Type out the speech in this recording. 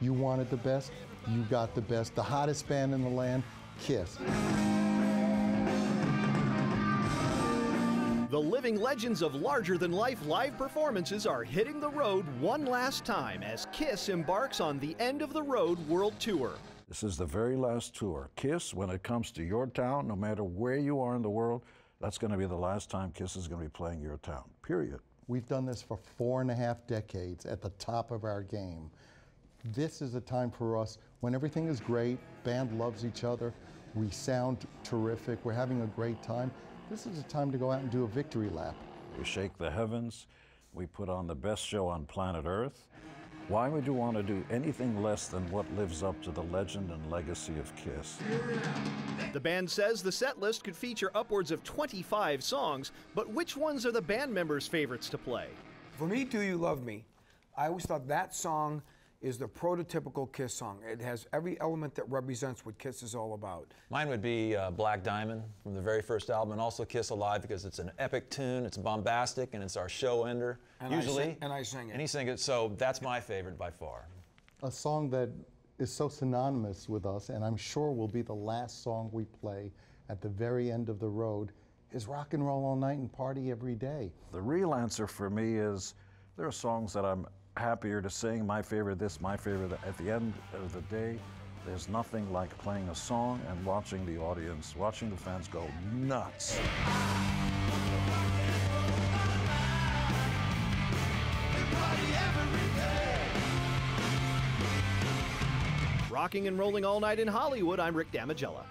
You wanted the best, you got the best. The hottest band in the land, Kiss. The living legends of larger than life live performances are hitting the road one last time as Kiss embarks on the End of the Road World Tour. This is the very last tour. Kiss, when it comes to your town, no matter where you are in the world, that's going to be the last time Kiss is going to be playing your town, period. We've done this for four and a half decades at the top of our game. This is a time for us when everything is great, band loves each other, we sound terrific, we're having a great time. This is a time to go out and do a victory lap. We shake the heavens, we put on the best show on planet Earth. Why would you want to do anything less than what lives up to the legend and legacy of Kiss? The band says the set list could feature upwards of 25 songs, but which ones are the band members' favorites to play? For me, Do You Love Me, I always thought that song is the prototypical Kiss song. It has every element that represents what Kiss is all about. Mine would be uh, Black Diamond from the very first album, and also Kiss Alive because it's an epic tune, it's bombastic, and it's our show ender. And I usually. sing- and I sing it. And he sings it, so that's my favorite by far. A song that is so synonymous with us, and I'm sure will be the last song we play at the very end of the road, is Rock and Roll All Night and Party Every Day. The real answer for me is there are songs that I'm happier to sing, my favorite this, my favorite. At the end of the day, there's nothing like playing a song and watching the audience, watching the fans go nuts. Rocking and rolling all night in Hollywood, I'm Rick Damigella.